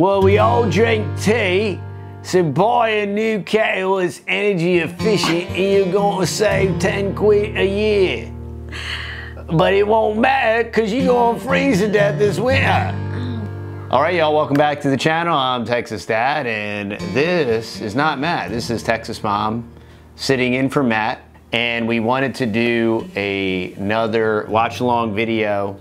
Well, we all drink tea, so buy a new kettle that's energy efficient and you're going to save 10 quid a year. But it won't matter because you're going to freeze to death this winter. All right, y'all, welcome back to the channel. I'm Texas Dad, and this is not Matt. This is Texas Mom sitting in for Matt. And we wanted to do a, another watch along video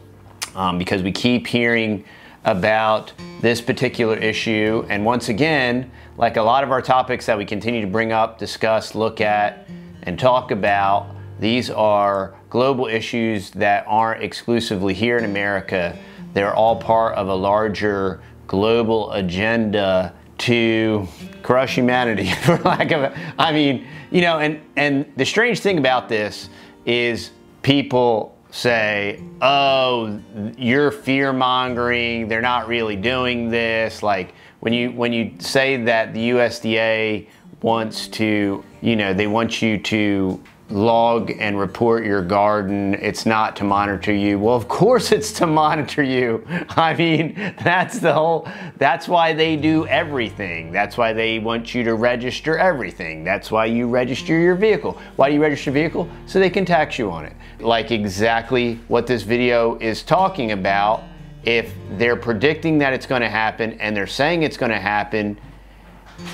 um, because we keep hearing about this particular issue. And once again, like a lot of our topics that we continue to bring up, discuss, look at, and talk about, these are global issues that aren't exclusively here in America. They're all part of a larger global agenda to crush humanity, for lack of a, I mean, you know, and, and the strange thing about this is people say, oh, you're fear mongering, they're not really doing this. Like when you when you say that the USDA wants to, you know, they want you to log and report your garden. It's not to monitor you. Well, of course it's to monitor you. I mean, that's the whole, that's why they do everything. That's why they want you to register everything. That's why you register your vehicle. Why do you register a vehicle? So they can tax you on it. Like exactly what this video is talking about. If they're predicting that it's going to happen and they're saying it's going to happen,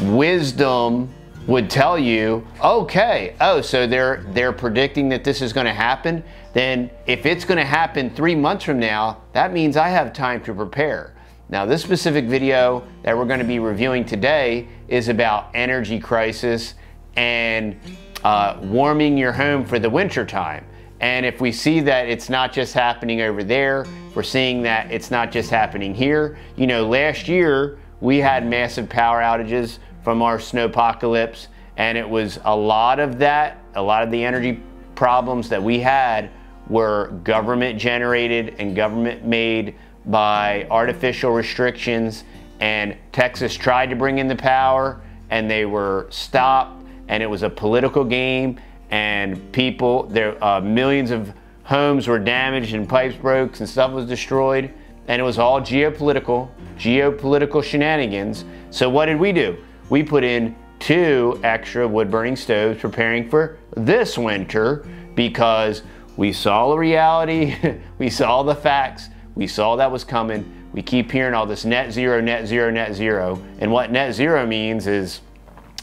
wisdom would tell you, okay, oh, so they're they're predicting that this is going to happen. Then if it's going to happen three months from now, that means I have time to prepare. Now, this specific video that we're going to be reviewing today is about energy crisis and uh, warming your home for the winter time. And if we see that it's not just happening over there, we're seeing that it's not just happening here. You know, last year we had massive power outages from our snowpocalypse. And it was a lot of that, a lot of the energy problems that we had were government generated and government made by artificial restrictions. And Texas tried to bring in the power and they were stopped. And it was a political game. And people, there, uh, millions of homes were damaged and pipes broke and stuff was destroyed. And it was all geopolitical, geopolitical shenanigans. So what did we do? We put in two extra wood burning stoves preparing for this winter because we saw the reality, we saw the facts, we saw that was coming. We keep hearing all this net zero, net zero, net zero. And what net zero means is,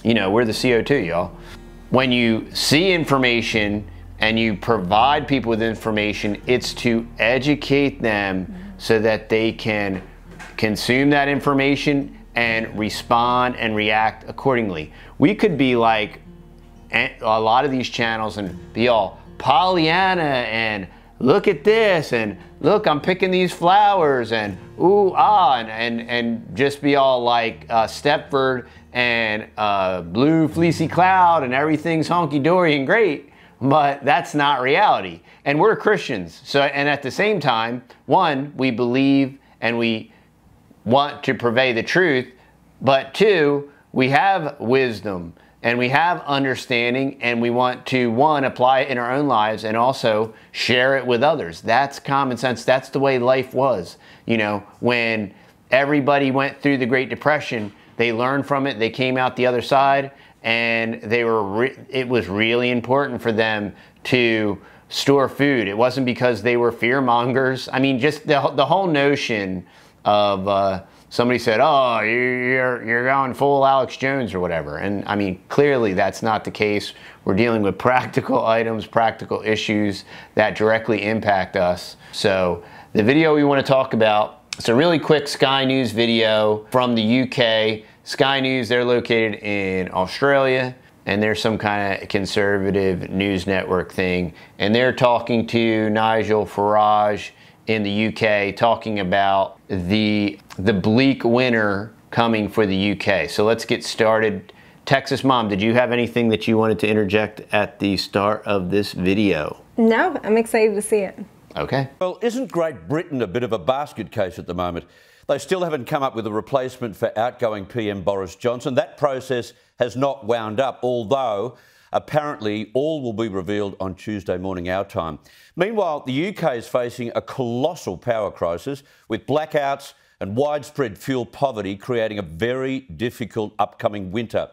you know, we're the CO2, y'all. When you see information and you provide people with information, it's to educate them so that they can consume that information and respond and react accordingly. We could be like a lot of these channels and be all Pollyanna and look at this and look I'm picking these flowers and ooh ah and and, and just be all like uh, Stepford and uh, blue fleecy cloud and everything's honky-dory and great but that's not reality and we're Christians so and at the same time one we believe and we want to purvey the truth, but two, we have wisdom and we have understanding and we want to one apply it in our own lives and also share it with others. That's common sense. That's the way life was. You know when everybody went through the great depression they learned from it they came out the other side and they were it was really important for them to store food. It wasn't because they were fear mongers. I mean just the, the whole notion of uh, somebody said, "Oh, you're you're going full Alex Jones or whatever," and I mean clearly that's not the case. We're dealing with practical items, practical issues that directly impact us. So the video we want to talk about. It's a really quick Sky News video from the UK. Sky News, they're located in Australia and they're some kind of conservative news network thing. And they're talking to Nigel Farage in the UK talking about the the bleak winter coming for the UK. So let's get started. Texas Mom, did you have anything that you wanted to interject at the start of this video? No, I'm excited to see it. Okay. Well, isn't Great Britain a bit of a basket case at the moment? They still haven't come up with a replacement for outgoing PM Boris Johnson. That process has not wound up, although Apparently, all will be revealed on Tuesday morning our time. Meanwhile, the UK is facing a colossal power crisis with blackouts and widespread fuel poverty, creating a very difficult upcoming winter.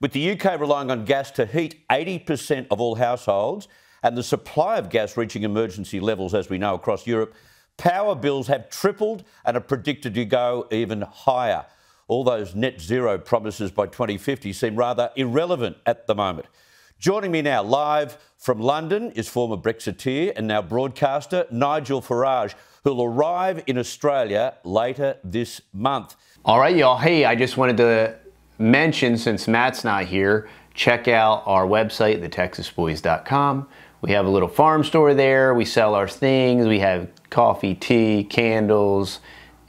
With the UK relying on gas to heat 80% of all households and the supply of gas reaching emergency levels, as we know, across Europe, power bills have tripled and are predicted to go even higher. All those net zero promises by 2050 seem rather irrelevant at the moment. Joining me now, live from London, is former Brexiteer and now broadcaster Nigel Farage, who'll arrive in Australia later this month. All right, y'all. Hey, I just wanted to mention since Matt's not here, check out our website, thetexasboys.com. We have a little farm store there. We sell our things. We have coffee, tea, candles,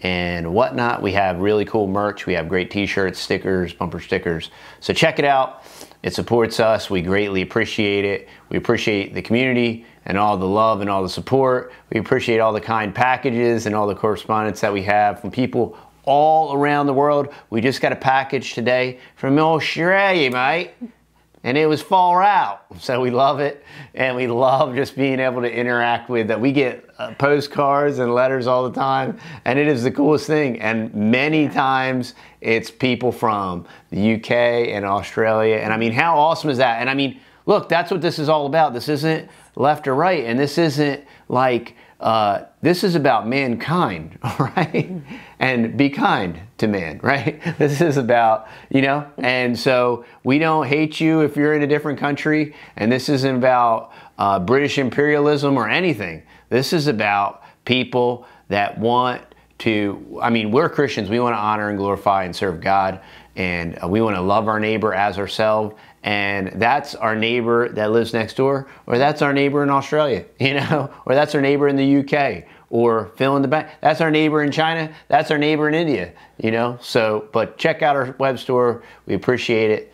and whatnot. We have really cool merch. We have great t-shirts, stickers, bumper stickers. So check it out. It supports us. We greatly appreciate it. We appreciate the community and all the love and all the support. We appreciate all the kind packages and all the correspondence that we have from people all around the world. We just got a package today from Australia, mate and it was far out. So we love it, and we love just being able to interact with that. We get uh, postcards and letters all the time, and it is the coolest thing. And many times it's people from the UK and Australia, and I mean, how awesome is that? And I mean, look, that's what this is all about. This isn't left or right, and this isn't like uh, this is about mankind, right? And be kind to men, right? This is about, you know, and so we don't hate you if you're in a different country, and this isn't about uh, British imperialism or anything. This is about people that want to, I mean, we're Christians, we want to honor and glorify and serve God, and uh, we want to love our neighbor as ourselves and that's our neighbor that lives next door, or that's our neighbor in Australia, you know, or that's our neighbor in the UK, or fill in the bank. That's our neighbor in China. That's our neighbor in India, you know. So, but check out our web store. We appreciate it.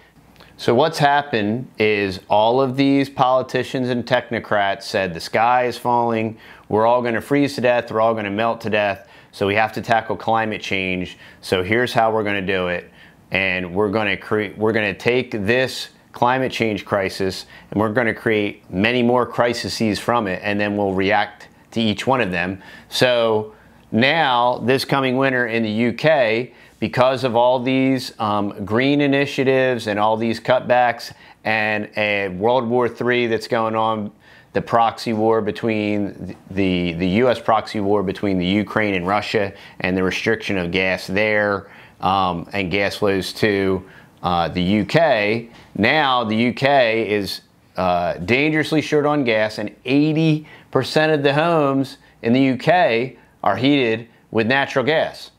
So, what's happened is all of these politicians and technocrats said the sky is falling. We're all going to freeze to death. We're all going to melt to death. So, we have to tackle climate change. So, here's how we're going to do it. And we're going to create, we're going to take this climate change crisis, and we're going to create many more crises from it, and then we'll react to each one of them. So now, this coming winter in the UK, because of all these um, green initiatives and all these cutbacks, and a World War III that's going on, the proxy war between the the U.S. proxy war between the Ukraine and Russia, and the restriction of gas there, um, and gas flows to uh, the UK. Now the UK is uh, dangerously short on gas, and 80% of the homes in the UK are heated with natural gas.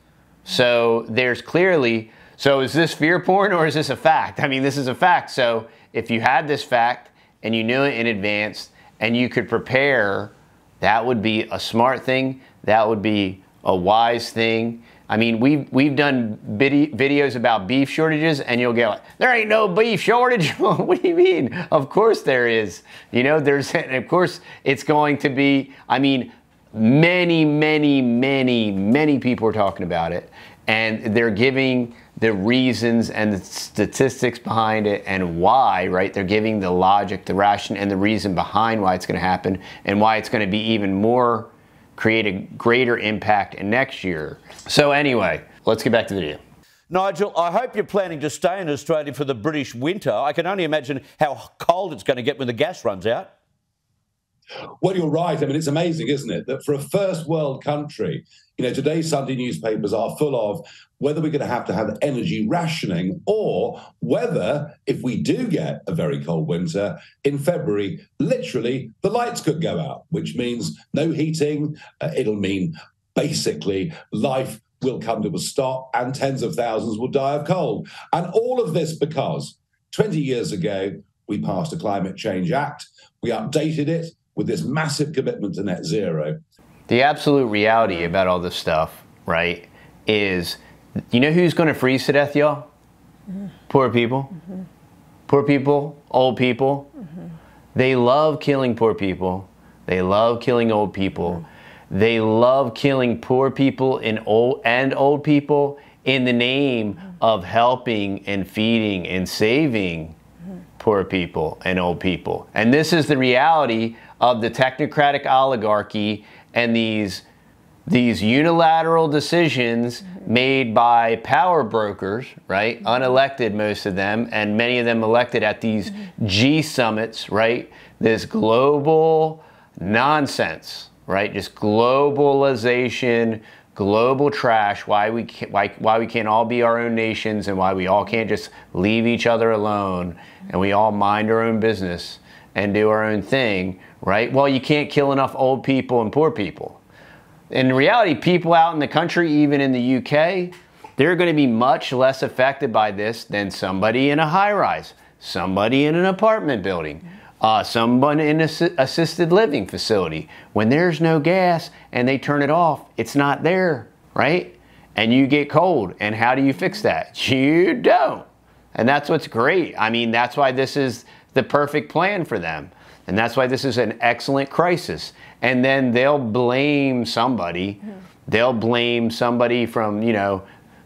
So there's clearly, so is this fear porn or is this a fact? I mean, this is a fact. So if you had this fact and you knew it in advance and you could prepare, that would be a smart thing. That would be a wise thing. I mean, we've, we've done videos about beef shortages, and you'll get like, there ain't no beef shortage. what do you mean? Of course there is. You know, there's, and of course, it's going to be, I mean, many, many, many, many people are talking about it, and they're giving the reasons and the statistics behind it and why, right? They're giving the logic, the ration, and the reason behind why it's going to happen and why it's going to be even more create a greater impact next year. So anyway, let's get back to the video. Nigel, I hope you're planning to stay in Australia for the British winter. I can only imagine how cold it's going to get when the gas runs out. Well, you're right. I mean, it's amazing, isn't it, that for a first world country, you know, today's Sunday newspapers are full of whether we're going to have to have energy rationing or whether, if we do get a very cold winter in February, literally the lights could go out, which means no heating. Uh, it'll mean basically life will come to a stop and tens of thousands will die of cold. And all of this because 20 years ago, we passed a Climate Change Act, we updated it with this massive commitment to net zero. The absolute reality about all this stuff, right, is you know who's going to freeze to death, y'all? Mm-hmm. Poor people. Mm-hmm. Poor people, old people. Mm-hmm. They love killing poor people. They love killing old people. They love killing poor people and old, and old people in the name of helping and feeding and saving poor people and old people. And this is the reality of the technocratic oligarchy and these these unilateral decisions made by power brokers, right? Unelected, most of them, and many of them elected at these G summits, right? This global nonsense, right? Just globalization, global trash. Why we can't, why, why we can't all be our own nations, and why we all can't just leave each other alone, and we all mind our own business and do our own thing, right? Well, you can't kill enough old people and poor people in reality, people out in the country, even in the UK, they're going to be much less affected by this than somebody in a high rise, somebody in an apartment building, uh, someone in an assisted living facility. When there's no gas and they turn it off, it's not there, right? And you get cold. And how do you fix that? You don't. And that's what's great. I mean, that's why this is the perfect plan for them. And that's why this is an excellent crisis. And then they'll blame somebody. Mm-hmm. They'll blame somebody from, you know,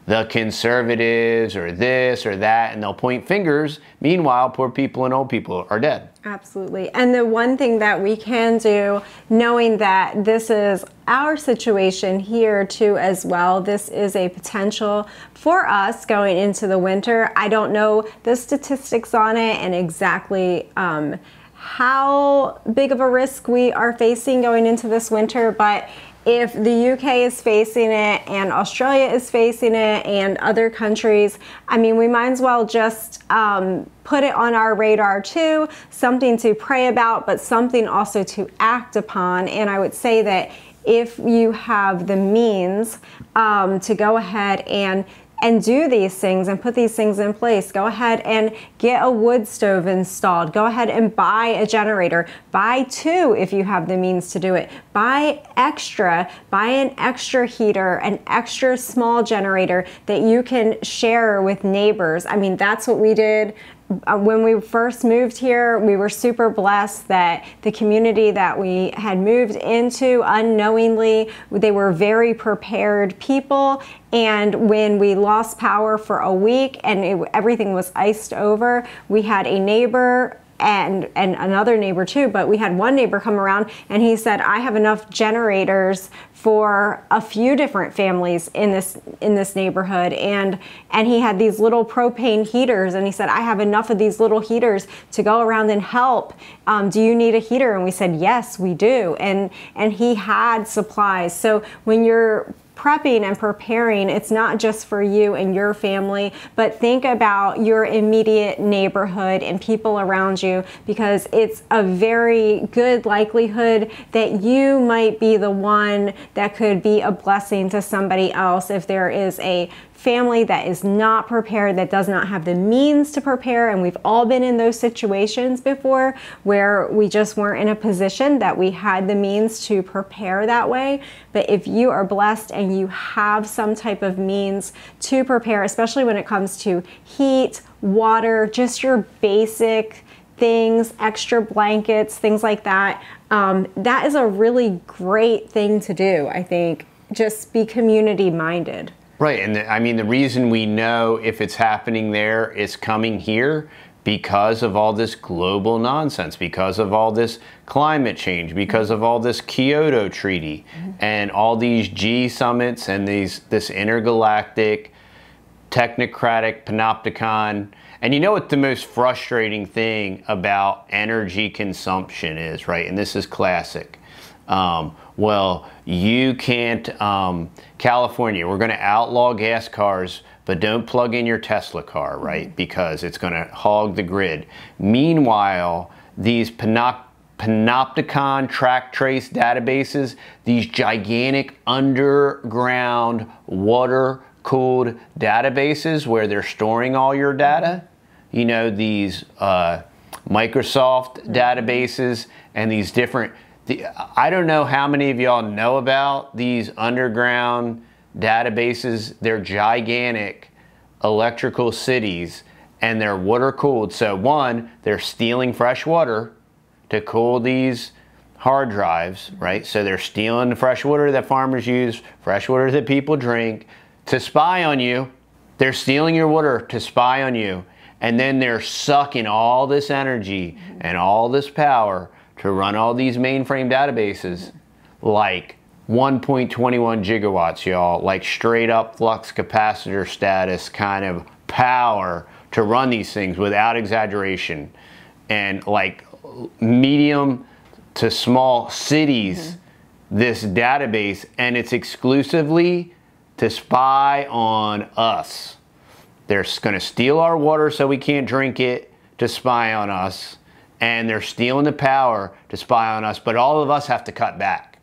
the conservatives or this or that, and they'll point fingers. Meanwhile, poor people and old people are dead. Absolutely. And the one thing that we can do, knowing that this is our situation here too, as well, this is a potential for us going into the winter. I don't know the statistics on it and exactly. Um, how big of a risk we are facing going into this winter, but if the UK is facing it and Australia is facing it and other countries, I mean, we might as well just um, put it on our radar too, something to pray about, but something also to act upon. And I would say that if you have the means um, to go ahead and and do these things and put these things in place. Go ahead and get a wood stove installed. Go ahead and buy a generator. Buy two if you have the means to do it. Buy extra, buy an extra heater, an extra small generator that you can share with neighbors. I mean, that's what we did Uh, when we first moved here, we were super blessed that the community that we had moved into unknowingly, they were very prepared people. And when we lost power for a week and it, everything was iced over, we had a neighbor and and another neighbor too but we had one neighbor come around and he said i have enough generators for a few different families in this in this neighborhood. And and he had these little propane heaters and he said i have enough of these little heaters to go around and help. Um, do you need a heater? And we said yes we do. And and he had supplies. So when you're prepping and preparing, it's not just for you and your family, but think about your immediate neighborhood and people around you because it's a very good likelihood that you might be the one that could be a blessing to somebody else if there is a family that is not prepared, that does not have the means to prepare. And we've all been in those situations before where we just weren't in a position that we had the means to prepare that way. But if you are blessed and you have some type of means to prepare, especially when it comes to heat, water, just your basic things, extra blankets, things like that, um, that is a really great thing to do, I think. Just be community minded. Right, and the, I mean the reason we know if it's happening there, it's coming here because of all this global nonsense, because of all this climate change, because of all this Kyoto Treaty, mm-hmm. and all these G summits and these this intergalactic technocratic panopticon. And you know what the most frustrating thing about energy consumption is, right? And this is classic. Um, well, you can't, um, California, we're going to outlaw gas cars, but don't plug in your Tesla car, right? Mm-hmm. Because it's going to hog the grid. Meanwhile, these panop- panopticon track trace databases, these gigantic underground water cooled databases where they're storing all your data, you know, these uh, Microsoft databases and these different the, I don't know how many of y'all know about these underground databases. They're gigantic electrical cities and they're water cooled. So, one, they're stealing fresh water to cool these hard drives, right? So, they're stealing the fresh water that farmers use, fresh water that people drink to spy on you. They're stealing your water to spy on you. And then they're sucking all this energy and all this power to run all these mainframe databases like 1.21 gigawatts, y'all, like straight up flux capacitor status kind of power to run these things without exaggeration. And like medium to small cities, mm-hmm. this database, and it's exclusively to spy on us. They're to steal our water so we can't drink it to spy on us, and they're stealing the power to spy on us, but all of us have to cut back.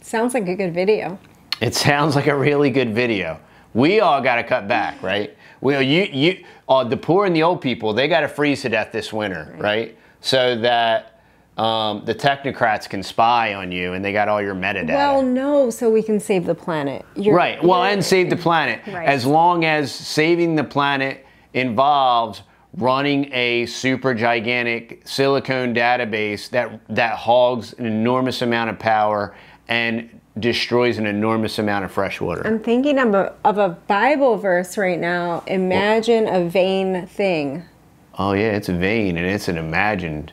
Sounds like a good video. It sounds like a really good video. We all got to cut back, right? Well, you, you, uh, the poor and the old people, they got to freeze to death this winter, right? right? So that um, the technocrats can spy on you and they got all your metadata. Well, no, so we can save the planet. You're, right. Well, and save the planet. Right. As long as saving the planet involves running a super gigantic silicone database that that hogs an enormous amount of power and destroys an enormous amount of fresh water. I'm thinking of a, of a Bible verse right now. Imagine a vain thing. Oh, yeah, it's a vain and it's an imagined.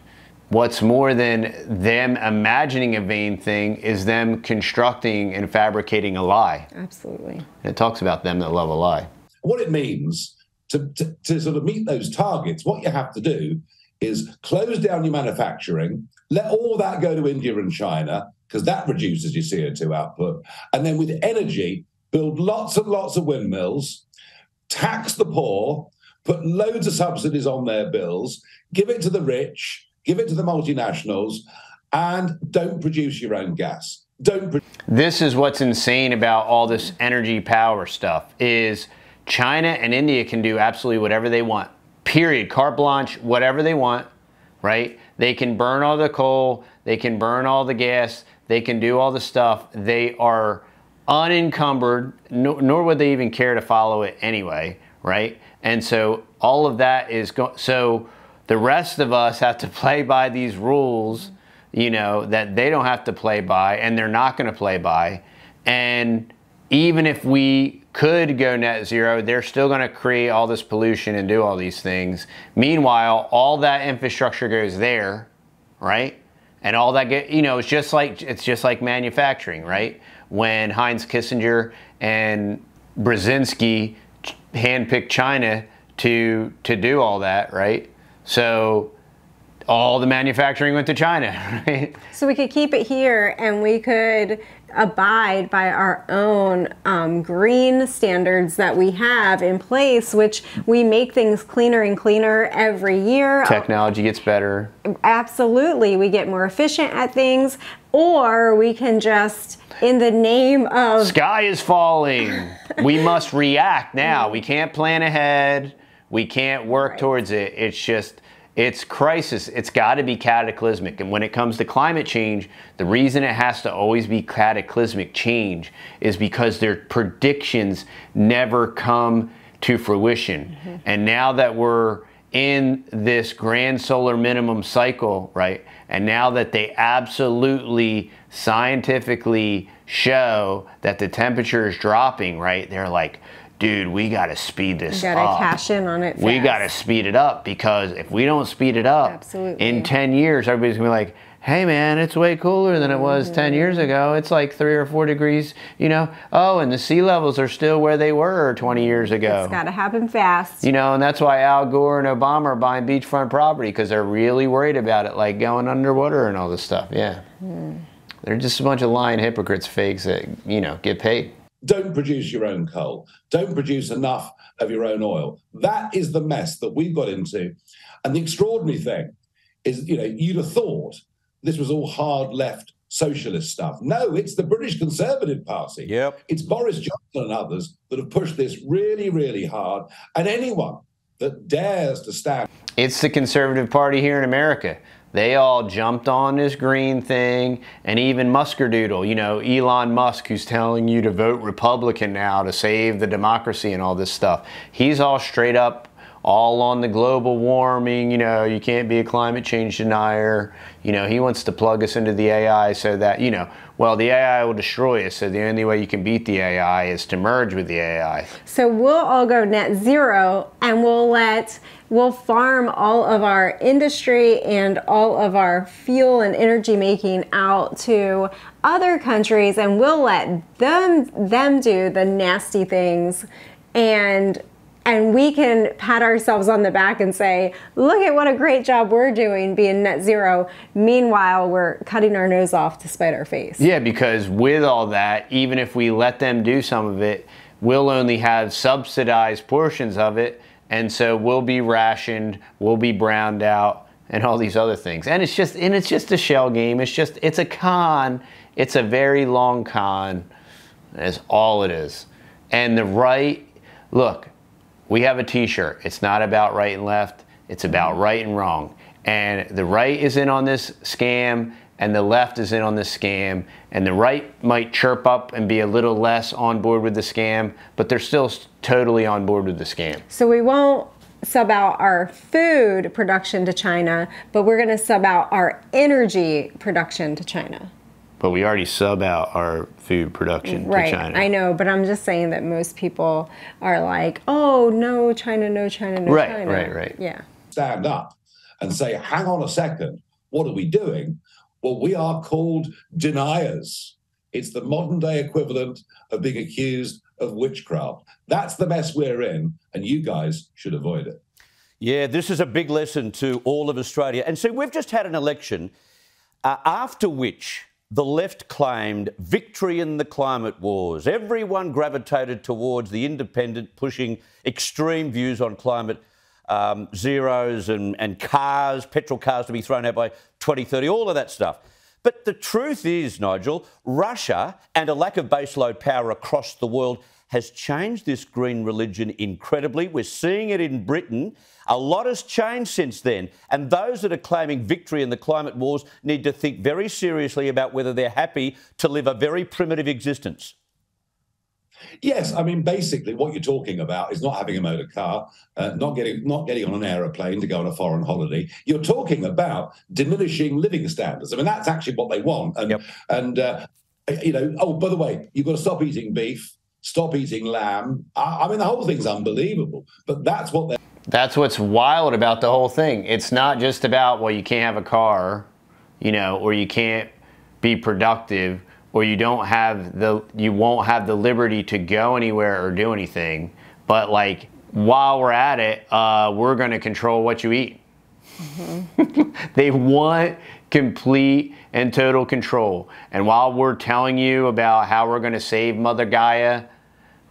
What's more than them imagining a vain thing is them constructing and fabricating a lie. Absolutely. And it talks about them that love a lie. What it means to, to, to sort of meet those targets, what you have to do is close down your manufacturing, let all that go to India and China, because that reduces your CO2 output. And then with energy, build lots and lots of windmills, tax the poor, put loads of subsidies on their bills, give it to the rich, give it to the multinationals, and don't produce your own gas. Don't. Pro- this is what's insane about all this energy power stuff is China and India can do absolutely whatever they want. Period. Carte blanche, whatever they want, right? They can burn all the coal, they can burn all the gas, they can do all the stuff. They are unencumbered, nor, nor would they even care to follow it anyway, right? And so all of that is going. So the rest of us have to play by these rules, you know, that they don't have to play by, and they're not going to play by. And even if we could go net zero, they're still going to create all this pollution and do all these things. Meanwhile, all that infrastructure goes there, right? and all that get you know it's just like it's just like manufacturing right when heinz kissinger and brzezinski handpicked china to to do all that right so all the manufacturing went to china right so we could keep it here and we could abide by our own um, green standards that we have in place, which we make things cleaner and cleaner every year. Technology gets better. Absolutely. We get more efficient at things, or we can just, in the name of. Sky is falling. we must react now. We can't plan ahead. We can't work right. towards it. It's just it's crisis. It's got to be cataclysmic. And when it comes to climate change, the reason it has to always be cataclysmic change is because their predictions never come to fruition. Mm-hmm. And now that we're in this grand solar minimum cycle, right? And now that they absolutely scientifically show that the temperature is dropping, right? They're like, dude, we got to speed this gotta up. cash in on it. Fast. We got to speed it up because if we don't speed it up, Absolutely. in 10 years, everybody's going to be like, hey man, it's way cooler than it was mm-hmm. 10 years ago. It's like three or four degrees, you know. Oh, and the sea levels are still where they were 20 years ago. It's got to happen fast. You know, and that's why Al Gore and Obama are buying beachfront property because they're really worried about it, like going underwater and all this stuff. Yeah. Mm. They're just a bunch of lying hypocrites, fakes that, you know, get paid. Don't produce your own coal. Don't produce enough of your own oil. That is the mess that we've got into. And the extraordinary thing is, you know, you'd have thought this was all hard left socialist stuff. No, it's the British Conservative Party. Yep. It's Boris Johnson and others that have pushed this really, really hard. And anyone that dares to stand. It's the Conservative Party here in America. They all jumped on this green thing, and even Muskerdoodle, you know, Elon Musk, who's telling you to vote Republican now to save the democracy and all this stuff. He's all straight up all on the global warming, you know, you can't be a climate change denier. You know, he wants to plug us into the AI so that, you know, well, the AI will destroy us. So the only way you can beat the AI is to merge with the AI. So we'll all go net zero and we'll let we'll farm all of our industry and all of our fuel and energy making out to other countries and we'll let them them do the nasty things and and we can pat ourselves on the back and say, look at what a great job we're doing being net zero. Meanwhile, we're cutting our nose off to spite our face. Yeah, because with all that, even if we let them do some of it, we'll only have subsidized portions of it. And so we'll be rationed, we'll be browned out, and all these other things. And it's just and it's just a shell game. It's just it's a con. It's a very long con. That's all it is. And the right look, we have a t-shirt. It's not about right and left. It's about right and wrong. And the right is in on this scam and the left is in on the scam. And the right might chirp up and be a little less on board with the scam, but they're still totally on board with the scam. So we won't sub out our food production to China, but we're going to sub out our energy production to China. But we already sub out our food production right, to China. I know, but I'm just saying that most people are like, oh, no, China, no, China, no, right, China. Right, right, Yeah. Stand up and say, hang on a second, what are we doing? Well, we are called deniers. It's the modern day equivalent of being accused of witchcraft. That's the mess we're in, and you guys should avoid it. Yeah, this is a big lesson to all of Australia. And see, we've just had an election uh, after which the left claimed victory in the climate wars. Everyone gravitated towards the independent, pushing extreme views on climate um, zeros and, and cars, petrol cars to be thrown out by 2030, all of that stuff. But the truth is, Nigel, Russia and a lack of baseload power across the world has changed this green religion incredibly. We're seeing it in Britain. A lot has changed since then. And those that are claiming victory in the climate wars need to think very seriously about whether they're happy to live a very primitive existence. Yes, I mean basically what you're talking about is not having a motor car, uh, not getting not getting on an aeroplane to go on a foreign holiday. You're talking about diminishing living standards. I mean that's actually what they want. And Yep. and uh, you know, oh by the way, you've got to stop eating beef, stop eating lamb. I, I mean the whole thing's unbelievable. But that's what they're That's what's wild about the whole thing. It's not just about, well, you can't have a car, you know, or you can't be productive, or you don't have the, you won't have the liberty to go anywhere or do anything. But like, while we're at it, uh, we're going to control what you eat. they want complete and total control. And while we're telling you about how we're going to save Mother Gaia,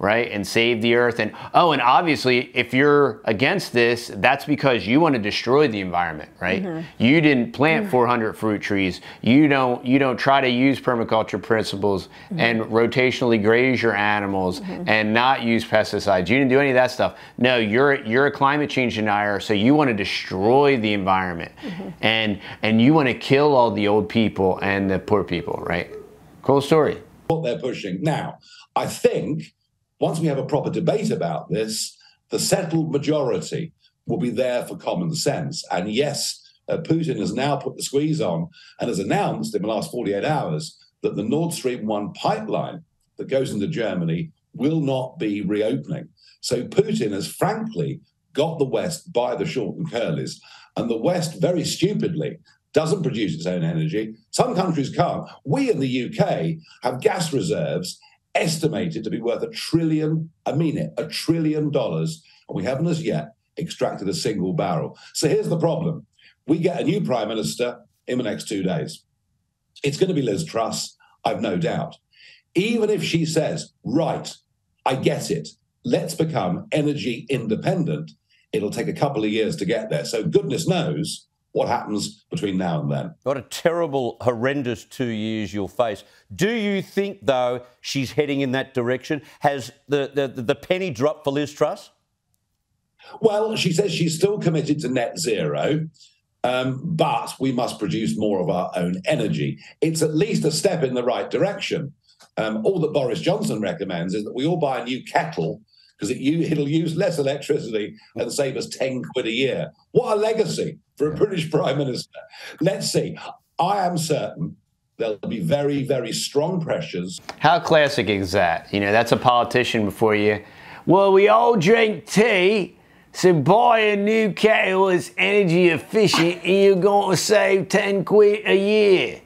right, and save the earth, and oh, and obviously, if you're against this, that's because you want to destroy the environment, right? Mm-hmm. You didn't plant mm-hmm. 400 fruit trees. You don't. You don't try to use permaculture principles mm-hmm. and rotationally graze your animals and not use pesticides. You didn't do any of that stuff. No, you're you're a climate change denier, so you want to destroy the environment, and and you want to kill all the old people and the poor people, right? Cool story. what they're pushing. Now, I think once we have a proper debate about this, the settled majority will be there for common sense. And yes, uh, Putin has now put the squeeze on and has announced in the last 48 hours that the Nord Stream 1 pipeline that goes into Germany will not be reopening. So Putin has frankly got the West by the short and curlies. And the West, very stupidly, doesn't produce its own energy. Some countries can't. We in the UK have gas reserves estimated to be worth a trillion, I mean it, a trillion dollars, and we haven't as yet extracted a single barrel. So here's the problem. We get a new prime minister in the next two days. It's going to be Liz Truss, I've no doubt. Even if she says, right, I get it, let's become energy independent, it'll take a couple of years to get there. So goodness knows what happens between now and then. What a terrible, horrendous two years you'll face. Do you think, though, she's heading in that direction? Has the, the, the penny dropped for Liz Truss? Well, she says she's still committed to net zero, um, but we must produce more of our own energy. It's at least a step in the right direction. Um, all that Boris Johnson recommends is that we all buy a new kettle because it, it'll use less electricity and save us 10 quid a year. What a legacy for a British Prime Minister. Let's see. I am certain there'll be very, very strong pressures How classic is that? You know, that's a politician before you. Well, we all drink tea, so buy a new kettle that's energy efficient and you're going to save 10 quid a year.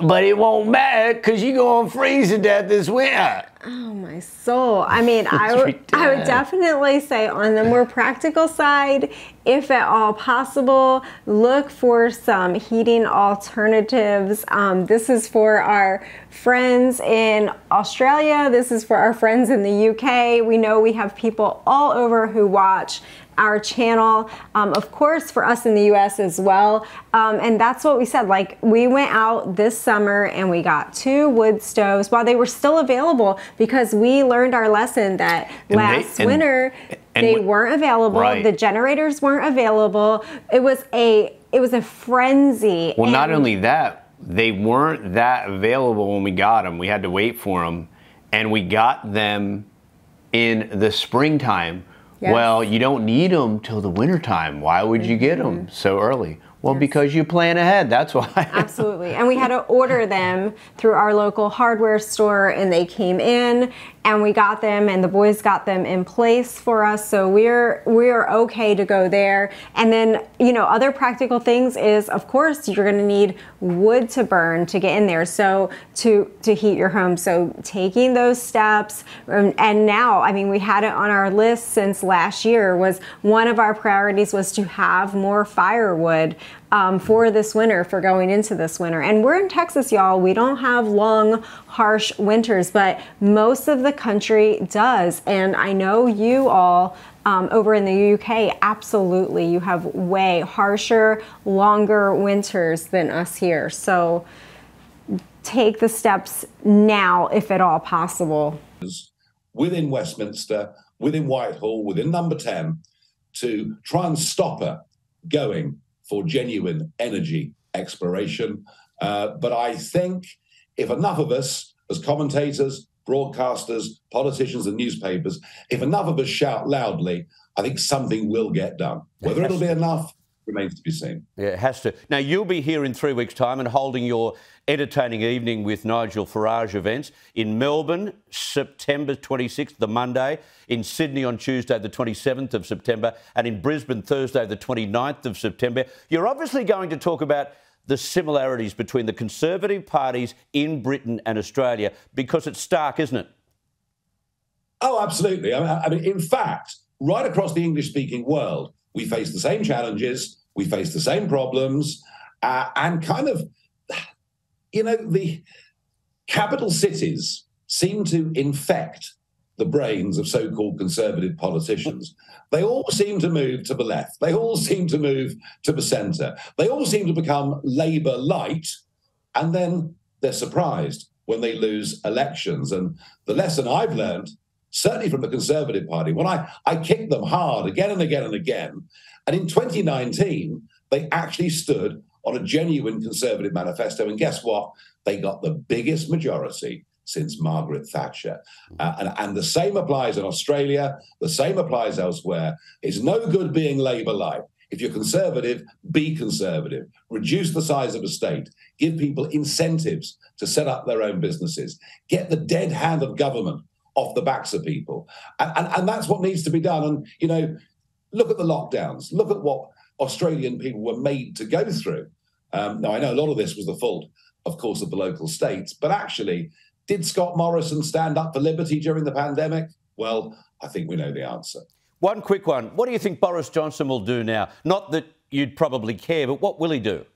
but it won't matter because you're going to freeze to death this winter. Oh my soul. I mean, I would I would definitely say on the more practical side, if at all possible, look for some heating alternatives. Um, this is for our friends in Australia. This is for our friends in the UK. We know we have people all over who watch our channel, um, of course, for us in the US as well. Um, and that's what we said. Like, we went out this summer and we got two wood stoves while they were still available because we learned our lesson that and last they, and, winter and they weren't available. Right. The generators weren't available. It was a it was a frenzy. Well, not only that, they weren't that available when we got them. We had to wait for them, and we got them in the springtime Yes. Well, you don't need them till the wintertime. Why would you get them mm-hmm. so early? Well, yes. because you plan ahead. That's why. Absolutely. And we had to order them through our local hardware store, and they came in, and we got them, and the boys got them in place for us. So we're we're okay to go there. And then you know, other practical things is, of course, you're going to need wood to burn to get in there. So to to heat your home. So taking those steps, um, and now, I mean, we had it on our list since last year. Was one of our priorities was to have more firewood um, for this winter, for going into this winter. And we're in Texas, y'all. We don't have long, harsh winters, but most of the country does. And I know you all um, over in the UK, absolutely, you have way harsher, longer winters than us here. So take the steps now, if at all possible. Within Westminster, within Whitehall, within number 10, to try and stop her going for genuine energy exploration. Uh, but I think if enough of us, as commentators, broadcasters, politicians, and newspapers, if enough of us shout loudly, I think something will get done. Whether it'll be enough remains to be seen. Yeah, it has to. Now, you'll be here in three weeks' time and holding your entertaining evening with Nigel Farage events in Melbourne, September 26th, the Monday, in Sydney on Tuesday, the 27th of September, and in Brisbane, Thursday, the 29th of September. You're obviously going to talk about the similarities between the Conservative parties in Britain and Australia because it's stark, isn't it? Oh, absolutely. I mean, in fact, right across the English speaking world, we face the same challenges, we face the same problems, uh, and kind of, you know, the capital cities seem to infect the brains of so called conservative politicians. They all seem to move to the left. They all seem to move to the centre. They all seem to become Labour light, and then they're surprised when they lose elections. And the lesson I've learned certainly from the Conservative Party, when I, I kicked them hard again and again and again. And in 2019, they actually stood on a genuine Conservative manifesto. And guess what? They got the biggest majority since Margaret Thatcher. Uh, and, and the same applies in Australia, the same applies elsewhere. It's no good being Labour like. If you're conservative, be conservative. Reduce the size of a state. Give people incentives to set up their own businesses. Get the dead hand of government off the backs of people. And, and, and that's what needs to be done. And, you know, look at the lockdowns, look at what Australian people were made to go through. Um, now, I know a lot of this was the fault, of course, of the local states, but actually, did Scott Morrison stand up for liberty during the pandemic? Well, I think we know the answer. One quick one. What do you think Boris Johnson will do now? Not that you'd probably care, but what will he do?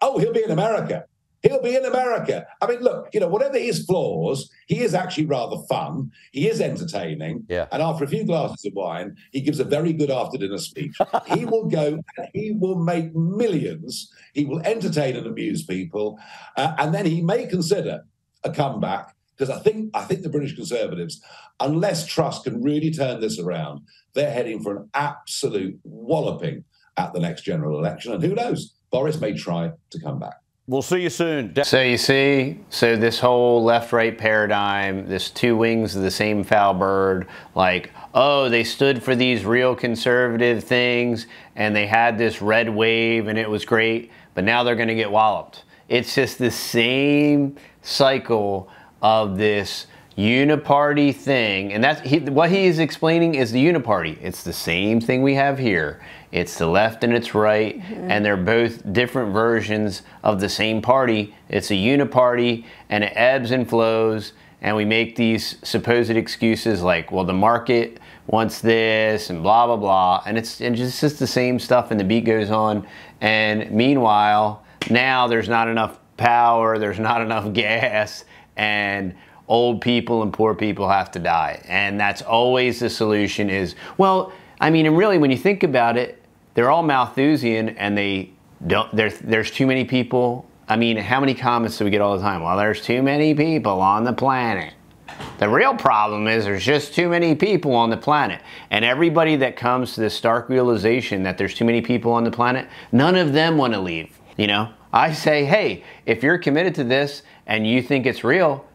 Oh, he'll be in America. He'll be in America. I mean, look, you know, whatever his flaws, he is actually rather fun. He is entertaining. Yeah. And after a few glasses of wine, he gives a very good after dinner speech. he will go and he will make millions. He will entertain and amuse people. Uh, and then he may consider a comeback because I think I think the British Conservatives, unless Truss can really turn this around, they're heading for an absolute walloping at the next general election. And who knows? Boris may try to come back. We'll see you soon. So you see, so this whole left-right paradigm, this two wings of the same foul bird, like, oh, they stood for these real conservative things and they had this red wave and it was great, but now they're going to get walloped. It's just the same cycle of this uniparty thing, and that's he, what he is explaining is the uniparty. It's the same thing we have here. It's the left and it's right, mm-hmm. and they're both different versions of the same party. It's a uniparty, and it ebbs and flows. And we make these supposed excuses like, well, the market wants this and blah blah blah, and it's and it's just the same stuff, and the beat goes on. And meanwhile, now there's not enough power, there's not enough gas, and old people and poor people have to die. And that's always the solution is, well, I mean, and really when you think about it, they're all Malthusian and they don't, there's, there's too many people. I mean, how many comments do we get all the time? Well, there's too many people on the planet. The real problem is there's just too many people on the planet. And everybody that comes to this stark realization that there's too many people on the planet, none of them want to leave. You know, I say, hey, if you're committed to this and you think it's real,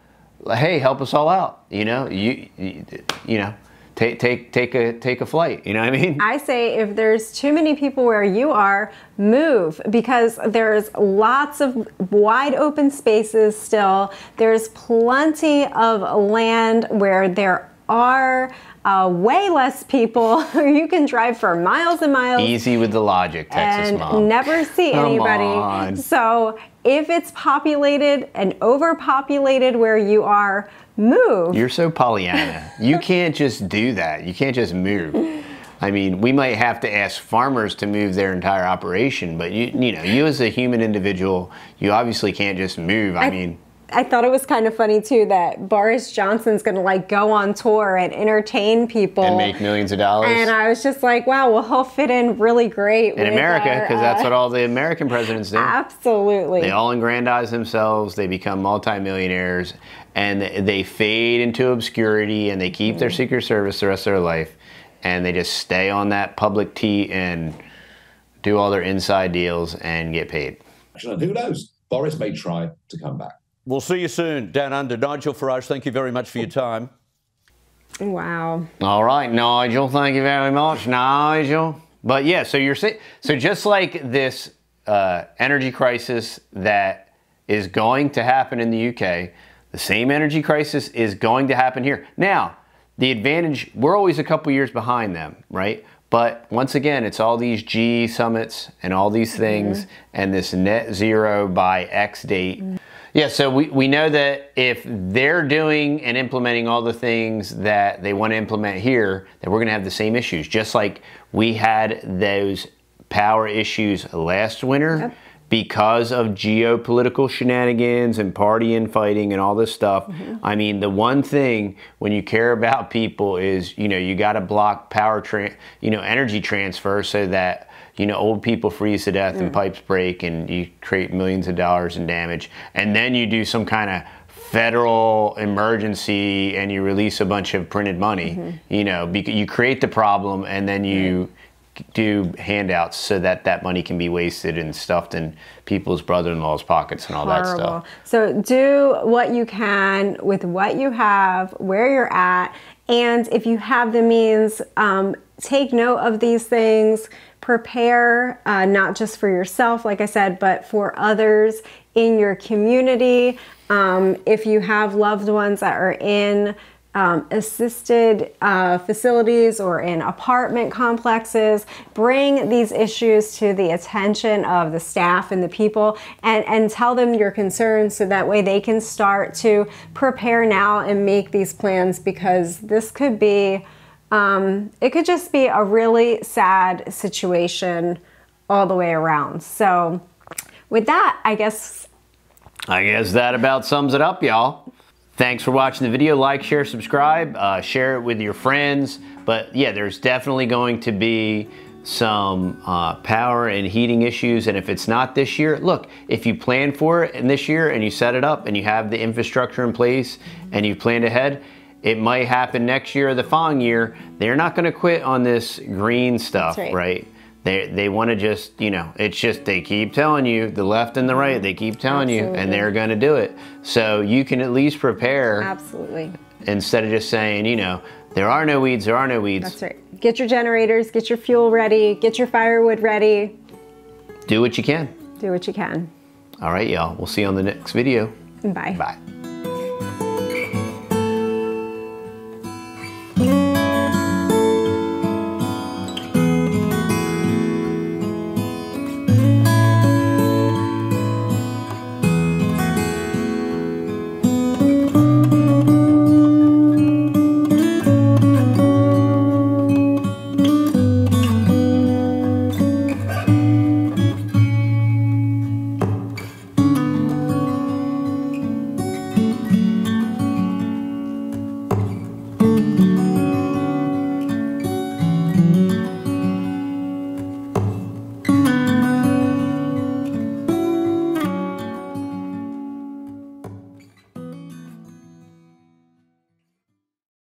hey, help us all out. You know, you you, you know. Take, take, take a take a flight you know what i mean i say if there's too many people where you are move because there's lots of wide open spaces still there's plenty of land where there are uh, way less people. you can drive for miles and miles. Easy with the logic, Texas and mom. never see Come anybody. On. So if it's populated and overpopulated where you are, move. You're so Pollyanna. you can't just do that. You can't just move. I mean, we might have to ask farmers to move their entire operation, but you, you know, you as a human individual, you obviously can't just move. I, I mean, I thought it was kind of funny too that Boris Johnson's going to like go on tour and entertain people and make millions of dollars. And I was just like, wow, well, he'll fit in really great in America because uh, that's what all the American presidents do. Absolutely. They all aggrandize themselves. They become multimillionaires, and they fade into obscurity, and they keep mm. their Secret Service the rest of their life, and they just stay on that public tee and do all their inside deals and get paid. Who knows? Boris may try to come back. We'll see you soon down under. Nigel Farage, thank you very much for your time. Wow. All right, Nigel, thank you very much, Nigel. But yeah, so you're saying, so just like this uh, energy crisis that is going to happen in the UK, the same energy crisis is going to happen here. Now, the advantage, we're always a couple years behind them, right? But once again, it's all these G summits and all these things mm-hmm. and this net zero by X date. Mm-hmm. Yeah, so we, we know that if they're doing and implementing all the things that they want to implement here, that we're going to have the same issues. Just like we had those power issues last winter yep. because of geopolitical shenanigans and party infighting and all this stuff. Mm-hmm. I mean, the one thing when you care about people is, you know, you got to block power, tra- you know, energy transfer so that you know, old people freeze to death mm. and pipes break and you create millions of dollars in damage. And then you do some kind of federal emergency and you release a bunch of printed money. Mm-hmm. You know, you create the problem and then you mm. do handouts so that that money can be wasted and stuffed in people's brother-in-law's pockets and all Horrible. that stuff. So do what you can with what you have, where you're at, and if you have the means, um, take note of these things prepare uh, not just for yourself, like I said, but for others in your community. Um, if you have loved ones that are in um, assisted uh, facilities or in apartment complexes, bring these issues to the attention of the staff and the people and, and tell them your concerns so that way they can start to prepare now and make these plans because this could be um, it could just be a really sad situation all the way around. So, with that, I guess. I guess that about sums it up, y'all. Thanks for watching the video. Like, share, subscribe, uh, share it with your friends. But yeah, there's definitely going to be some uh, power and heating issues. And if it's not this year, look, if you plan for it in this year and you set it up and you have the infrastructure in place and you've planned ahead, it might happen next year or the following year. They're not going to quit on this green stuff, right. right. They, they want to just, you know, it's just they keep telling you, the left and the right, they keep telling Absolutely. you, and they're going to do it. So you can at least prepare. Absolutely. Instead of just saying, you know, there are no weeds, there are no weeds. That's right. Get your generators, get your fuel ready, get your firewood ready. Do what you can. Do what you can. All right, y'all. We'll see you on the next video. Bye. Bye.